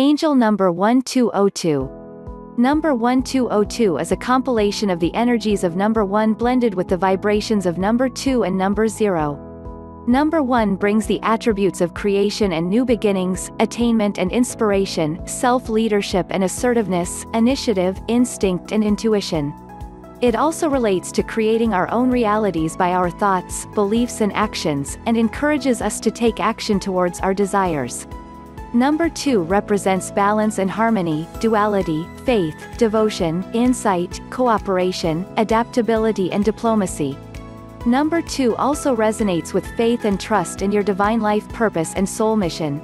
Angel number 1202. Number 1202 is a compilation of the energies of number 1 blended with the vibrations of number 2 and number 0. Number 1 brings the attributes of creation and new beginnings, attainment and inspiration, self-leadership and assertiveness, initiative, instinct and intuition. It also relates to creating our own realities by our thoughts, beliefs and actions, and encourages us to take action towards our desires. Number 2 represents balance and harmony, duality, faith, devotion, insight, cooperation, adaptability and diplomacy. Number 2 also resonates with faith and trust in your divine life purpose and soul mission.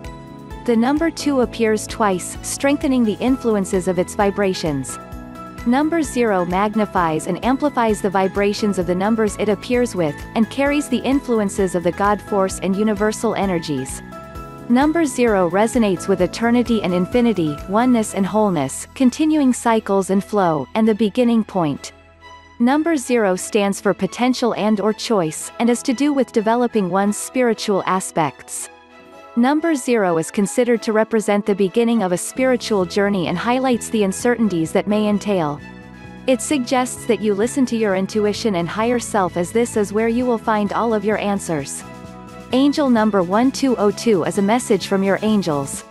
The number 2 appears twice, strengthening the influences of its vibrations. Number 0 magnifies and amplifies the vibrations of the numbers it appears with, and carries the influences of the God force and universal energies. Number 0 resonates with eternity and infinity, oneness and wholeness, continuing cycles and flow, and the beginning point. Number 0 stands for potential and or choice, and is to do with developing one's spiritual aspects. Number 0 is considered to represent the beginning of a spiritual journey and highlights the uncertainties that may entail. It suggests that you listen to your intuition and higher self as this is where you will find all of your answers. Angel number 1202 is a message from your angels.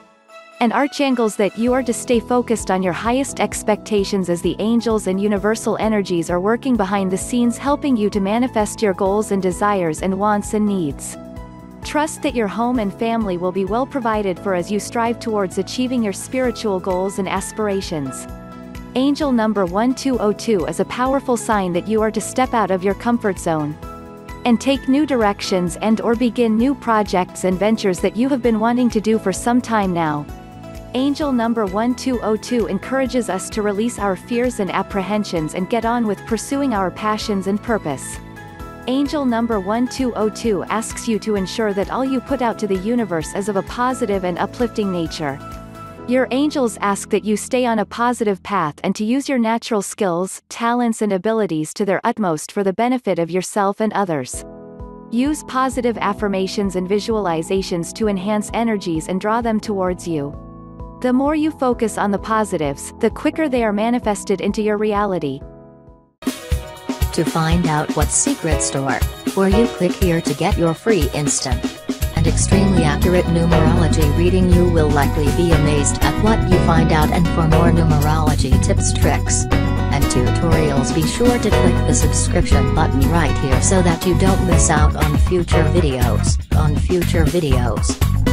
And archangels that you are to stay focused on your highest expectations as the angels and universal energies are working behind the scenes helping you to manifest your goals and desires and wants and needs. Trust that your home and family will be well provided for as you strive towards achieving your spiritual goals and aspirations. Angel number 1202 is a powerful sign that you are to step out of your comfort zone and take new directions and or begin new projects and ventures that you have been wanting to do for some time now. Angel number 1202 encourages us to release our fears and apprehensions and get on with pursuing our passions and purpose. Angel number 1202 asks you to ensure that all you put out to the universe is of a positive and uplifting nature. Your angels ask that you stay on a positive path and to use your natural skills, talents and abilities to their utmost for the benefit of yourself and others. Use positive affirmations and visualizations to enhance energies and draw them towards you. The more you focus on the positives, the quicker they are manifested into your reality. To find out what secret store, where you click here to get your free instant and extremely accurate numerology reading you will likely be amazed at what you find out and for more numerology tips tricks and tutorials be sure to click the subscription button right here so that you don't miss out on future videos, on future videos.